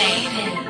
Mike